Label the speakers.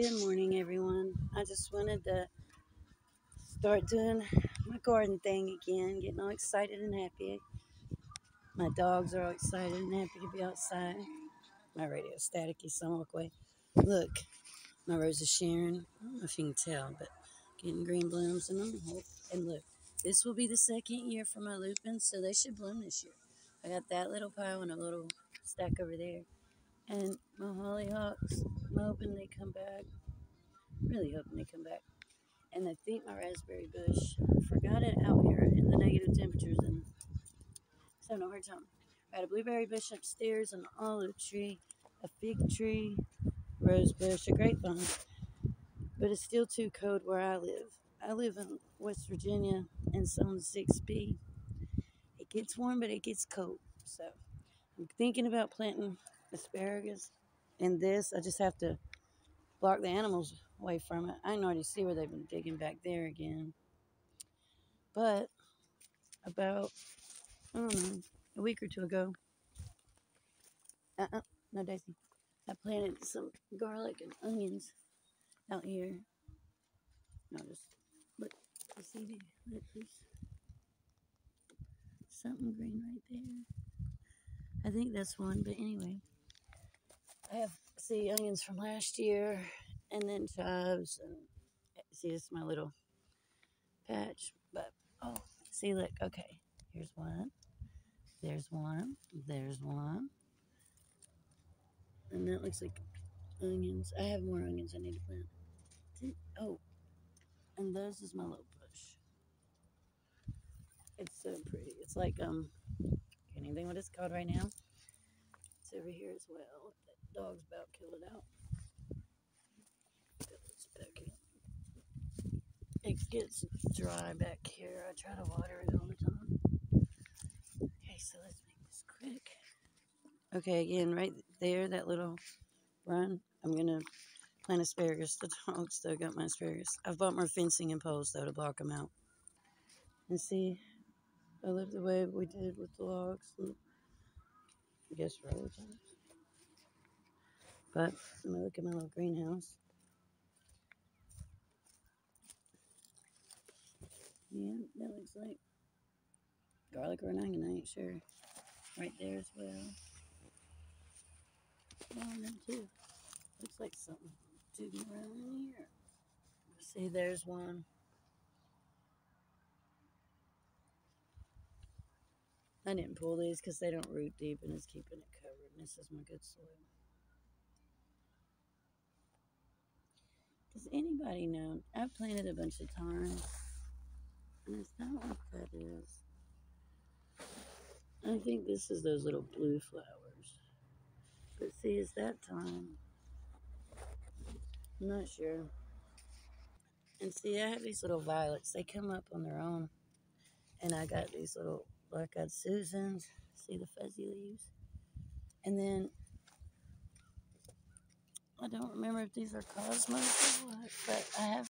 Speaker 1: Good morning, everyone. I just wanted to start doing my garden thing again, getting all excited and happy. My dogs are all excited and happy to be outside. My radio staticky, so I'm walk away. Look, my rose of Sharon. I don't know if you can tell, but getting green blooms and them. And look, this will be the second year for my lupins, so they should bloom this year. I got that little pile and a little stack over there. And my hollyhocks, I'm hoping they come back. Really hoping they come back. And I think my raspberry bush forgot it out here in the negative temperatures and so no hard time. I had a blueberry bush upstairs, an olive tree, a fig tree, rose bush, a grapevine. But it's still too cold where I live. I live in West Virginia in zone 6B. It gets warm, but it gets cold. So I'm thinking about planting asparagus and this. I just have to block the animals away from it. I can already see where they've been digging back there again. But about, I don't know, a week or two ago, uh-uh, no Daisy, I planted some garlic and onions out here. No, just look, you see the, there's something green right there. I think that's one, but anyway. I have see onions from last year and then chives and see this is my little patch but oh see look okay here's one there's one there's one. And that looks like onions. I have more onions i need to plant. Oh and this is my little bush. It's so pretty. It's like um think what it's called right now. It's over here as well dog's about to kill it out it gets dry back here. I try to water it all the time. Okay, so let's make this quick. Okay, again, right there, that little run, I'm going to plant asparagus. The dogs still got my asparagus. I've bought more fencing and poles, though, to block them out. And see, I live the way we did with the logs. And I guess roads. But going to look at my little greenhouse. Yeah, that looks like garlic or an onion, I ain't sure. Right there as well. Oh, them too. Looks like something digging around in here. See, there's one. I didn't pull these because they don't root deep and it's keeping it covered. And this is my good soil. Does anybody know? I've planted a bunch of times. And it's not what that is. I think this is those little blue flowers. But see, it's that time. I'm not sure. And see, I have these little violets. They come up on their own. And I got these little black-eyed Susans. See the fuzzy leaves? And then, I don't remember if these are cosmos or what, but I have